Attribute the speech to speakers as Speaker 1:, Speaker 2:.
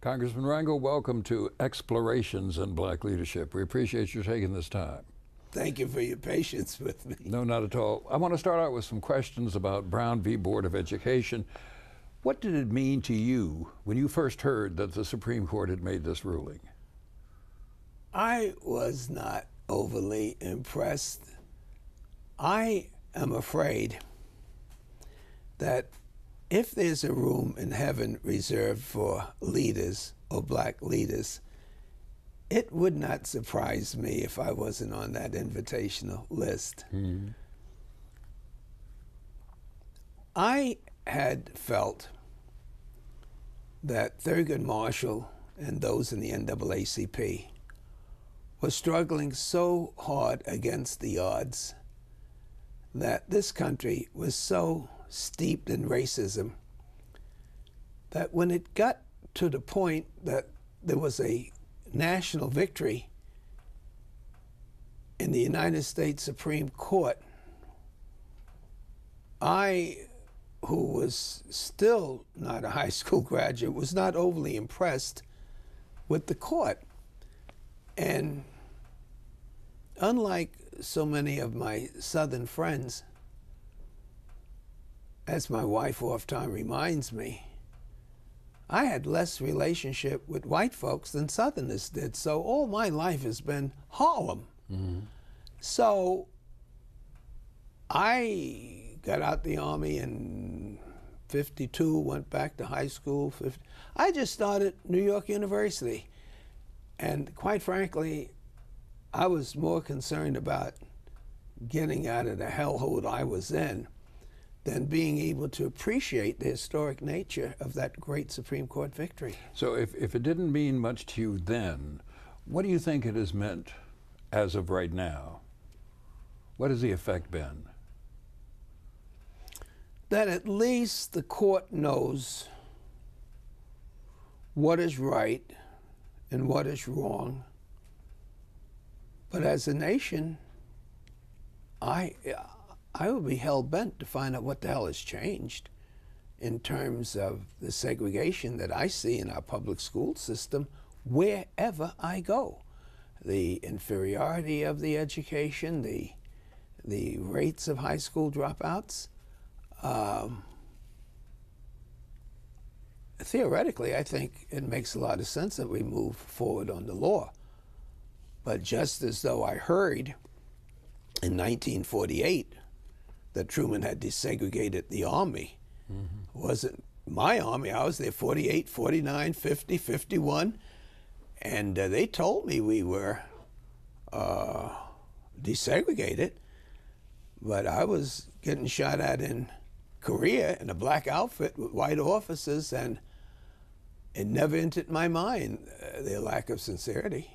Speaker 1: Congressman Rangel, welcome to Explorations in Black Leadership. We appreciate you taking this time.
Speaker 2: Thank you for your patience with me.
Speaker 1: No, not at all. I want to start out with some questions about Brown v. Board of Education. What did it mean to you when you first heard that the Supreme Court had made this ruling?
Speaker 2: I was not overly impressed. I am afraid that if there's a room in heaven reserved for leaders or black leaders, it would not surprise me if I wasn't on that invitational list. Mm-hmm. I had felt that Thurgood Marshall and those in the NAACP were struggling so hard against the odds that this country was so steeped in racism that when it got to the point that there was a national victory in the United States Supreme Court, I, who was still not a high school graduate, was not overly impressed with the court. And unlike so many of my Southern friends, as my wife oft-time reminds me, I had less relationship with white folks than Southerners did. So all my life has been Harlem. Mm-hmm. So I got out the army in 52, went back to high school. 50. I just started New York University. And quite frankly, I was more concerned about getting out of the hellhole I was in than being able to appreciate the historic nature of that great Supreme Court victory.
Speaker 1: So, if, if it didn't mean much to you then, what do you think it has meant as of right now? What has the effect been?
Speaker 2: That at least the court knows what is right and what is wrong. But as a nation, I, I would be hell bent to find out what the hell has changed in terms of the segregation that I see in our public school system wherever I go. The inferiority of the education, the, the rates of high school dropouts. Um, theoretically, I think it makes a lot of sense that we move forward on the law. But just as though I heard in 1948 that Truman had desegregated the army. Mm-hmm. wasn't my army. I was there 48, 49, 50, 51. And uh, they told me we were uh, desegregated, but I was getting shot at in Korea in a black outfit with white officers, and it never entered my mind uh, their lack of sincerity.